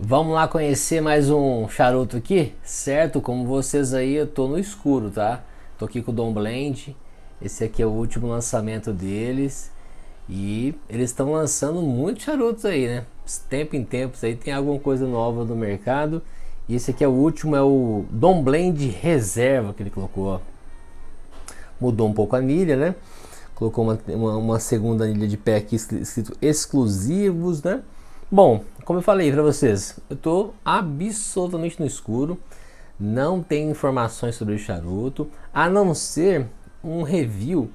Vamos lá conhecer mais um charuto aqui, certo? Como vocês aí, eu tô no escuro, tá? Tô aqui com o Dom Blend. Esse aqui é o último lançamento deles. E eles estão lançando muitos charutos aí, né? Tempo em tempos aí tem alguma coisa nova no mercado. E esse aqui é o último, é o Dom Blend Reserva que ele colocou, ó. Mudou um pouco a anilha, né? Colocou uma, uma, uma segunda anilha de pé aqui escrito exclusivos, né? Bom, como eu falei para vocês, eu estou absolutamente no escuro, não tem informações sobre o charuto, a não ser um review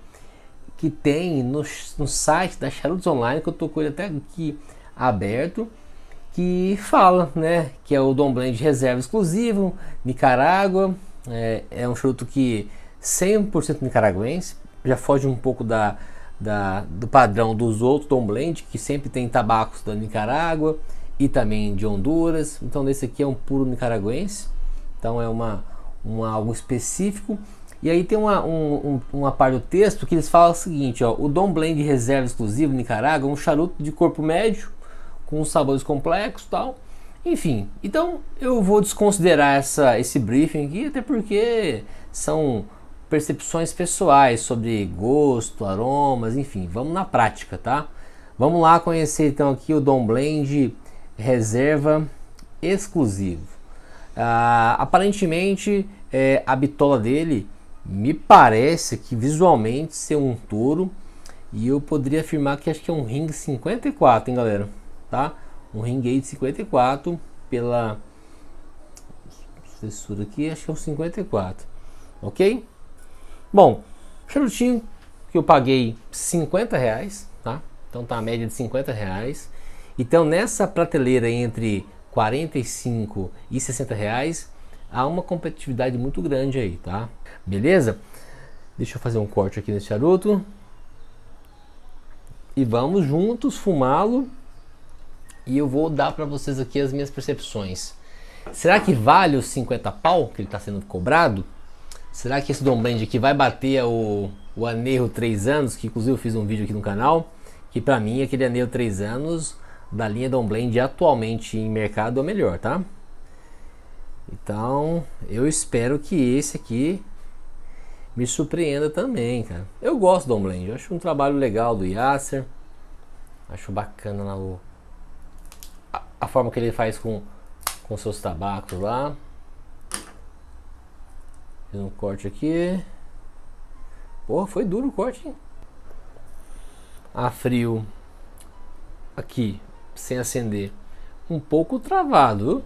que tem no, no site da Charutos Online, que eu estou com ele até aqui aberto, que fala, né, que é o Dom Blend reserva exclusivo, Nicarágua, é, é um charuto que 100% nicaragüense, já foge um pouco da, da, do padrão dos outros Tom Blend, que sempre tem tabacos da Nicarágua e também de Honduras. Então, esse aqui é um puro nicaragüense, então é uma, uma algo específico. E aí tem uma, um, um, uma parte do texto que eles falam o seguinte: ó, o Dom Blend reserva exclusivo Nicarágua é um charuto de corpo médio, com sabores complexos tal. Enfim, então eu vou desconsiderar essa, esse briefing aqui, até porque são percepções pessoais sobre gosto, aromas, enfim, vamos na prática, tá? Vamos lá conhecer então aqui o Dom Blend Reserva Exclusivo. Ah, aparentemente é, a bitola dele me parece que visualmente ser um touro e eu poderia afirmar que acho que é um ring 54, hein galera, tá? Um ring de 54 pela espessura aqui, acho que é um 54, ok? Bom, charutinho que eu paguei 50 reais, tá? Então tá a média de 50 reais. Então nessa prateleira entre 45 e 60 reais há uma competitividade muito grande aí, tá? Beleza? Deixa eu fazer um corte aqui nesse charuto. E vamos juntos fumá-lo. E eu vou dar para vocês aqui as minhas percepções. Será que vale os 50 pau que ele está sendo cobrado? Será que esse Dom Blend aqui vai bater o, o Aneiro 3 anos? Que inclusive eu fiz um vídeo aqui no canal. Que pra mim aquele Aneiro 3 anos da linha Dom Blend atualmente em mercado é o melhor, tá? Então eu espero que esse aqui me surpreenda também, cara. Eu gosto do Dom Blend, eu acho um trabalho legal do Yasser. Acho bacana a, a forma que ele faz com, com seus tabacos lá. Fiz um corte aqui. Porra, foi duro o corte, hein? A frio. Aqui, sem acender. Um pouco travado?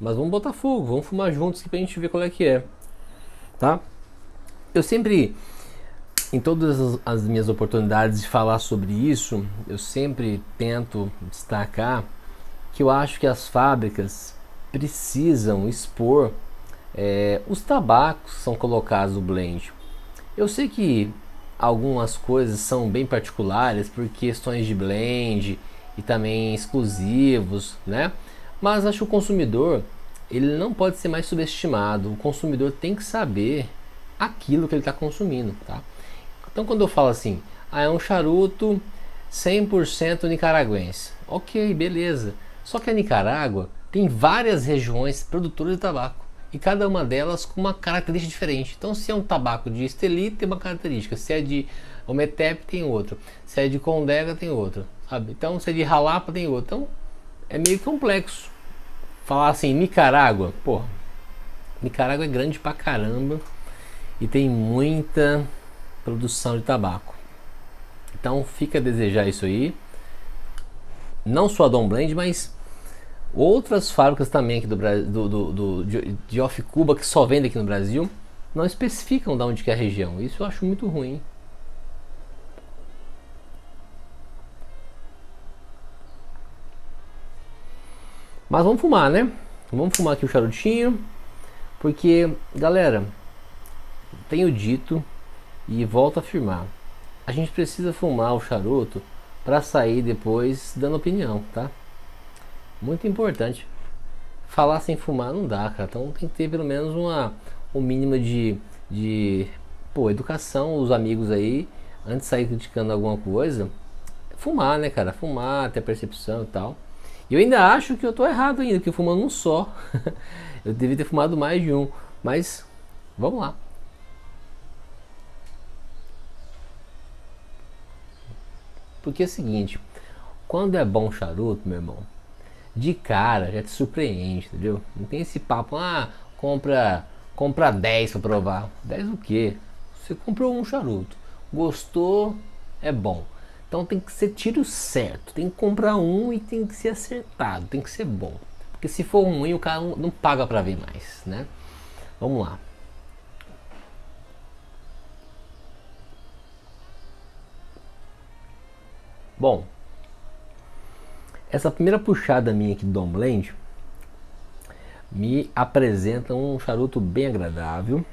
Mas vamos botar fogo, vamos fumar juntos aqui pra gente ver qual é que é. Tá? Eu sempre, em todas as minhas oportunidades de falar sobre isso, eu sempre tento destacar que eu acho que as fábricas precisam expor é, os tabacos que são colocados no blend. Eu sei que algumas coisas são bem particulares por questões de blend e também exclusivos, né? Mas acho que o consumidor ele não pode ser mais subestimado. O consumidor tem que saber aquilo que ele está consumindo, tá? Então quando eu falo assim, ah, é um charuto 100% nicaragüense. Ok, beleza. Só que a Nicarágua tem várias regiões produtoras de tabaco e cada uma delas com uma característica diferente. Então, se é um tabaco de Esteli, tem uma característica, se é de Ometep, tem outra, se é de Condega, tem outra, sabe? Então, se é de Jalapa, tem outra. Então, é meio complexo. Falar assim, Nicarágua, pô, Nicarágua é grande pra caramba e tem muita produção de tabaco. Então, fica a desejar isso aí. Não só a Dom Blend, mas Outras fábricas também aqui do, do, do, do de, off Cuba que só vendem aqui no Brasil não especificam de onde que é a região. Isso eu acho muito ruim. Mas vamos fumar, né? Vamos fumar aqui o charutinho. Porque, galera, tenho dito e volto a afirmar. A gente precisa fumar o charuto para sair depois dando opinião, tá? Muito importante. Falar sem fumar não dá, cara. Então tem que ter pelo menos uma, um mínimo de, de pô, educação. Os amigos aí, antes de sair criticando alguma coisa, fumar, né, cara? Fumar, ter percepção e tal. E eu ainda acho que eu tô errado ainda, que fumando um só. eu devia ter fumado mais de um. Mas vamos lá. Porque é o seguinte, quando é bom charuto, meu irmão, de cara já te surpreende, entendeu? Não tem esse papo, ah, compra, compra 10 para provar. 10 o quê? Você comprou um charuto, gostou, é bom. Então tem que ser tiro certo, tem que comprar um e tem que ser acertado, tem que ser bom. Porque se for ruim, o cara não, paga para ver mais, né? Vamos lá. Bom, essa primeira puxada minha aqui do Dom Blend me apresenta um charuto bem agradável.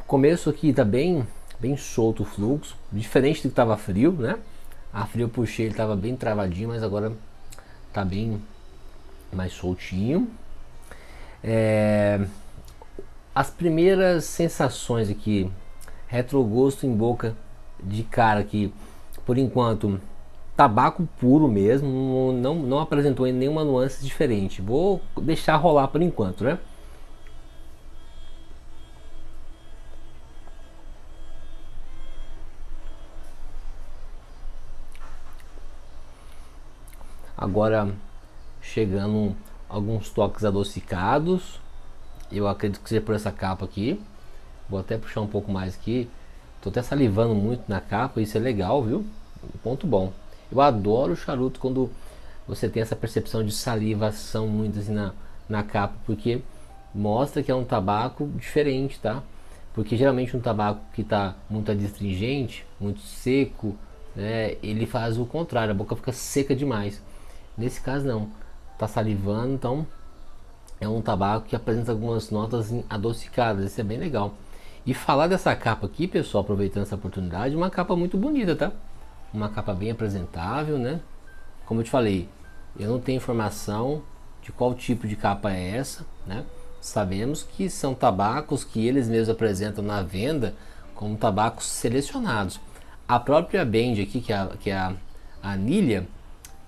O começo aqui está bem, bem solto o fluxo, diferente do que estava frio, né? A frio eu puxei, ele estava bem travadinho, mas agora está bem mais soltinho. É, as primeiras sensações aqui, retrogosto em boca de cara aqui por enquanto, tabaco puro mesmo, não, não apresentou nenhuma nuance diferente. Vou deixar rolar por enquanto, né? Agora chegando alguns toques adocicados. Eu acredito que seja por essa capa aqui. Vou até puxar um pouco mais aqui. Tô até salivando muito na capa, isso é legal, viu? Ponto bom. Eu adoro o charuto quando você tem essa percepção de salivação muito assim na, na capa, porque mostra que é um tabaco diferente, tá? Porque geralmente um tabaco que está muito adstringente, muito seco, né, ele faz o contrário, a boca fica seca demais. Nesse caso não, tá salivando, então é um tabaco que apresenta algumas notas adocicadas, isso é bem legal. E falar dessa capa aqui, pessoal, aproveitando essa oportunidade, uma capa muito bonita, tá? Uma capa bem apresentável, né? Como eu te falei, eu não tenho informação de qual tipo de capa é essa, né? Sabemos que são tabacos que eles mesmos apresentam na venda como tabacos selecionados. A própria Band aqui, que é a, que é a anilha,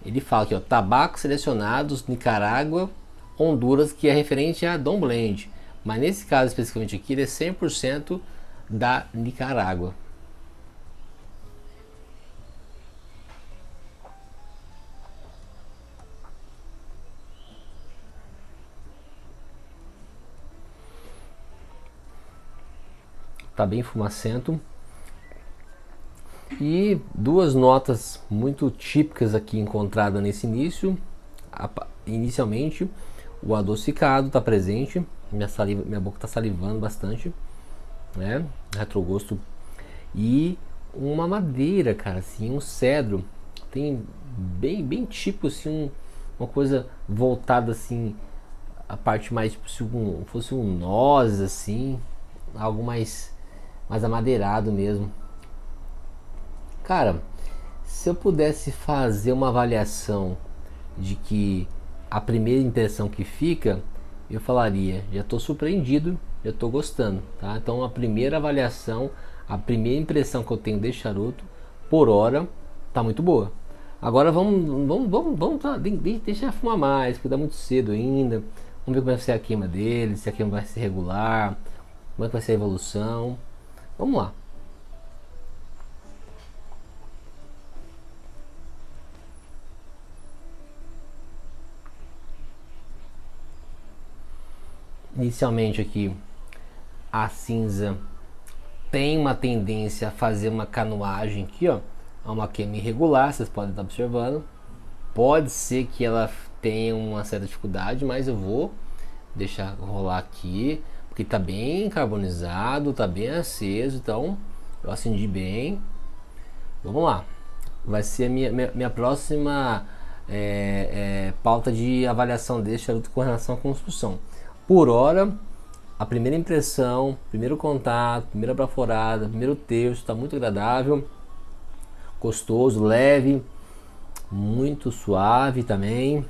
ele fala que ó, tabacos selecionados Nicarágua, Honduras, que é referente a Dom Blend. Mas nesse caso especificamente aqui, ele é 100% da Nicarágua. Tá bem fumacento. E duas notas muito típicas aqui encontradas nesse início. Inicialmente, o adocicado está presente, minha saliva, minha boca está salivando bastante, né? Retrogosto e uma madeira, cara, assim, um cedro, tem bem, bem tipo assim, um, uma coisa voltada assim, a parte mais tipo se fosse um noz assim, algo mais mais amadeirado mesmo. Cara, se eu pudesse fazer uma avaliação de que a primeira impressão que fica eu falaria, já estou surpreendido, já estou gostando, tá? Então a primeira avaliação, a primeira impressão que eu tenho desse charuto, por hora, tá muito boa. Agora vamos, vamos, vamos, vamos tá, deixa fumar mais, porque tá muito cedo ainda. Vamos ver como vai ser a queima dele, se a queima vai ser regular, como é que vai ser a evolução. Vamos lá. inicialmente aqui a cinza tem uma tendência a fazer uma canoagem aqui, ó, a uma queima irregular, vocês podem estar observando. Pode ser que ela tenha uma certa dificuldade, mas eu vou deixar rolar aqui, porque está bem carbonizado, está bem aceso, então eu acendi bem. Vamos lá, vai ser a minha, minha, minha próxima é, é, pauta de avaliação deste charuto com relação à construção. Por hora, a primeira impressão, primeiro contato, primeira baforada, primeiro terço está muito agradável, gostoso, leve, muito suave também,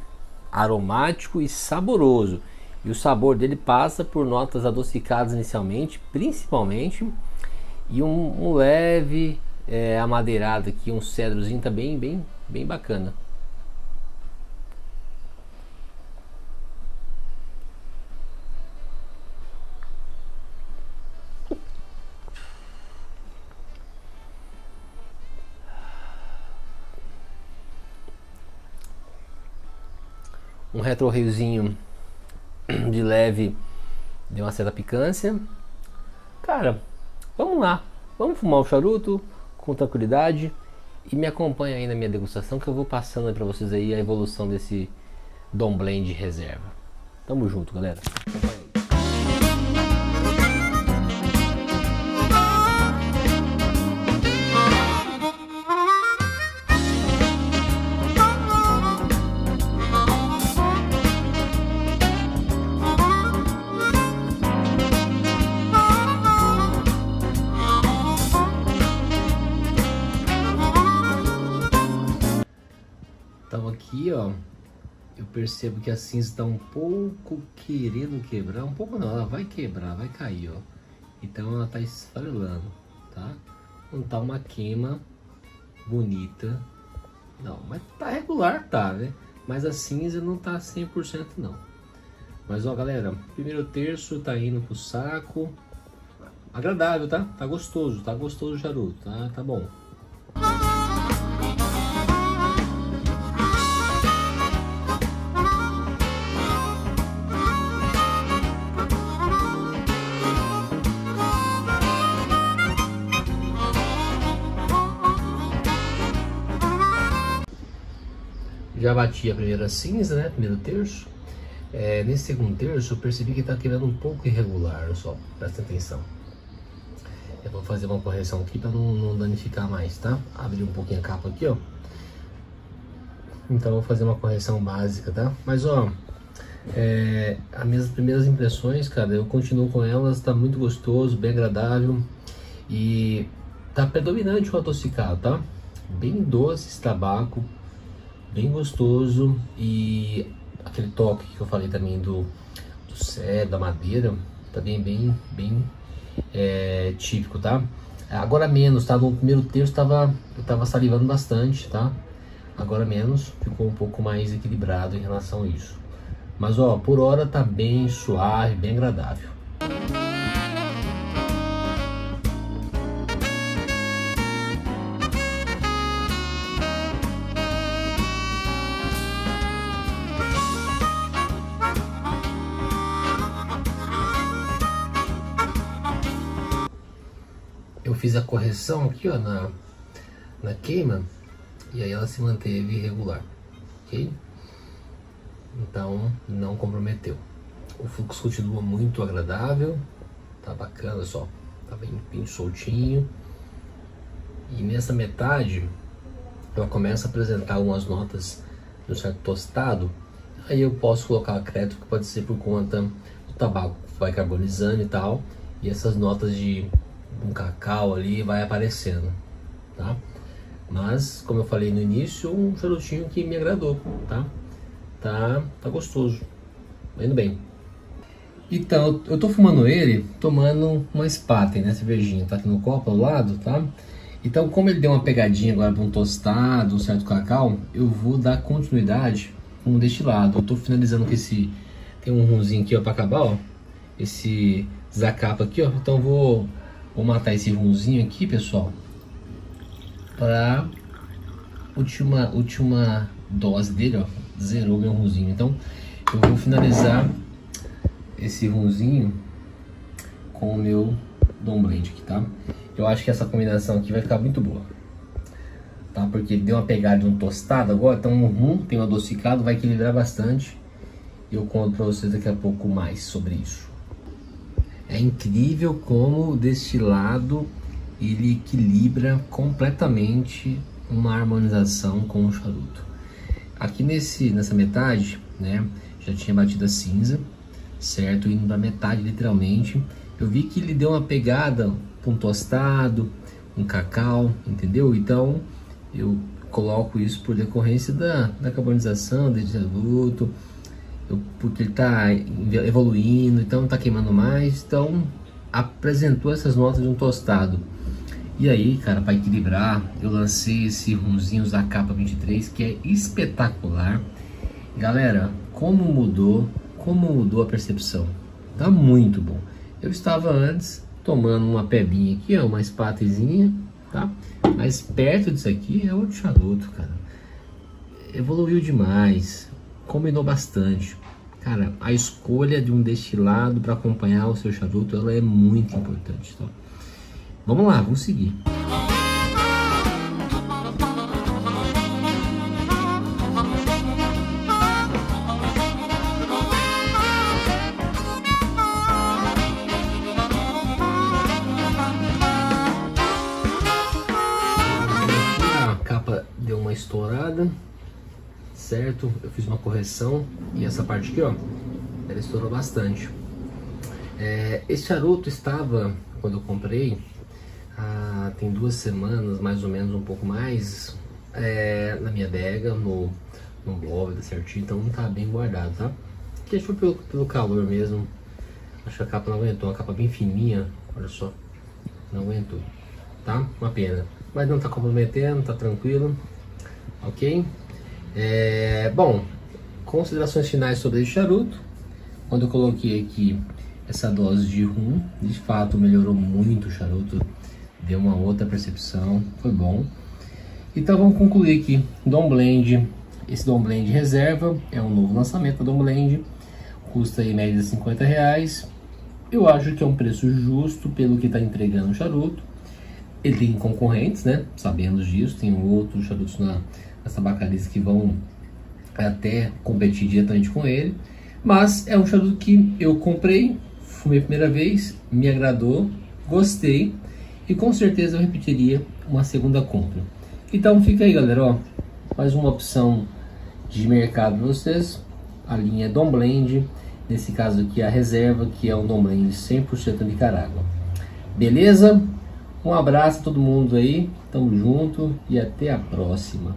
aromático e saboroso. E o sabor dele passa por notas adocicadas inicialmente, principalmente, e um, um leve é, amadeirado aqui, um cedrozinho tá bem, bem, bacana. um retrorilzinho de leve deu uma certa picância. Cara, vamos lá. Vamos fumar o charuto com tranquilidade e me acompanha aí na minha degustação que eu vou passando para vocês aí a evolução desse Dom Blend reserva. Tamo junto, galera. Ó, eu percebo que a cinza está um pouco querendo quebrar, um pouco não, ela vai quebrar, vai cair, ó. Então ela está esfarelando, tá? Não tá uma queima bonita, não, mas tá regular, tá, né? Mas a cinza não tá 100% não. Mas ó, galera, primeiro terço tá indo pro saco. Agradável, tá? Tá gostoso, tá gostoso o charuto, tá? Tá bom. Bati a primeira cinza, né? Primeiro terço. É, nesse segundo terço eu percebi que está quebrando um pouco irregular, só. Presta atenção. Eu vou fazer uma correção aqui para não, não, danificar mais, tá? Abrir um pouquinho a capa aqui, ó. Então eu vou fazer uma correção básica, tá? Mas ó, é, as minhas primeiras impressões, cara, eu continuo com elas, tá muito gostoso, bem agradável e tá predominante o adocicado, tá? Bem doce esse tabaco, bem gostoso e aquele toque que eu falei também do, do cé, da madeira, também bem, bem é, típico, tá? Agora menos, tá? No primeiro terço tava, eu tava salivando bastante, tá? Agora menos, ficou um pouco mais equilibrado em relação a isso. Mas ó, por hora tá bem suave, bem agradável. Fiz a correção aqui ó, na, na queima e aí ela se manteve regular, ok? Então não comprometeu. O fluxo continua muito agradável, tá bacana só, tá bem, bem soltinho. E nessa metade ela começa a apresentar algumas notas de um certo tostado, aí eu posso colocar crédito que pode ser por conta do tabaco que vai carbonizando e tal, e essas notas de um cacau ali vai aparecendo, tá? Mas, como eu falei no início, um charutinho que me agradou, tá? Tá, tá gostoso, tá indo bem. Então, eu tô fumando ele, tomando uma Spaten, né, cervejinha, tá aqui no copo ao lado, tá? Então, como ele deu uma pegadinha agora para um tostado, um certo cacau, eu vou dar continuidade com o destilado. Eu tô finalizando com esse, tem um rumzinho aqui, ó, para acabar, ó, esse zacapa aqui, ó, então vou Vou matar esse rumzinho aqui, pessoal, para última última dose dele, ó, zerou meu rumzinho. Então, eu vou finalizar esse rumzinho com o meu Dom Blend aqui, tá? Eu acho que essa combinação aqui vai ficar muito boa. Tá? Porque deu uma pegada de um tostado agora, então o rum tem um adocicado, vai equilibrar bastante. Eu conto para vocês daqui a pouco mais sobre isso. É incrível como o destilado ele equilibra completamente uma harmonização com o charuto. Aqui nesse, nessa metade, né, já tinha batido a cinza, certo? Indo para metade literalmente. Eu vi que ele deu uma pegada um tostado, um cacau, entendeu? Então eu coloco isso por decorrência da, da carbonização desse charuto, porque ele está evoluindo, então está queimando mais, então apresentou essas notas de um tostado. E aí, cara, para equilibrar, eu lancei esse rumzinhos da capa 23 que é espetacular. Galera, como mudou, como mudou a percepção. Tá muito bom. Eu estava antes tomando uma pebinha aqui, ó, uma espatezinha, tá? Mas perto disso aqui é outro charuto, cara. Evoluiu demais, combinou bastante. Cara, a escolha de um destilado para acompanhar o seu charuto, ela é muito importante, tá? Vamos lá, vamos seguir. Correção e essa parte aqui, ó, ela estourou bastante. É, esse charuto estava, quando eu comprei, ah, tem duas semanas, mais ou menos, um pouco mais, é, na minha adega, no, no blog, certinho, então não tá bem guardado, tá? Que foi pelo, pelo calor mesmo. Acho que a capa não aguentou, uma capa bem fininha, olha só, não aguentou, tá? Uma pena. Mas não tá comprometendo, tá tranquilo, ok? É, bom, considerações finais sobre esse charuto. Quando eu coloquei aqui essa dose de rum, de fato melhorou muito o charuto deu uma outra percepção, foi bom. Então vamos concluir aqui, Dom Blend, esse Dom Blend reserva, é um novo lançamento da Dom Blend, custa aí média 50 reais. Eu acho que é um preço justo pelo que está entregando o charuto. Ele tem concorrentes, né? Sabemos disso, tem outros charutos na, nas tabacarias que vão até competir diretamente com ele. Mas é um charuto que eu comprei, fumei a primeira vez, me agradou, gostei e com certeza eu repetiria uma segunda compra. Então fica aí galera, ó, mais uma opção de mercado para vocês, a linha Dom Blend, nesse caso aqui a reserva, que é um Dom Blend 100% Nicarágua. Beleza? Um abraço a todo mundo aí, tamo junto e até a próxima.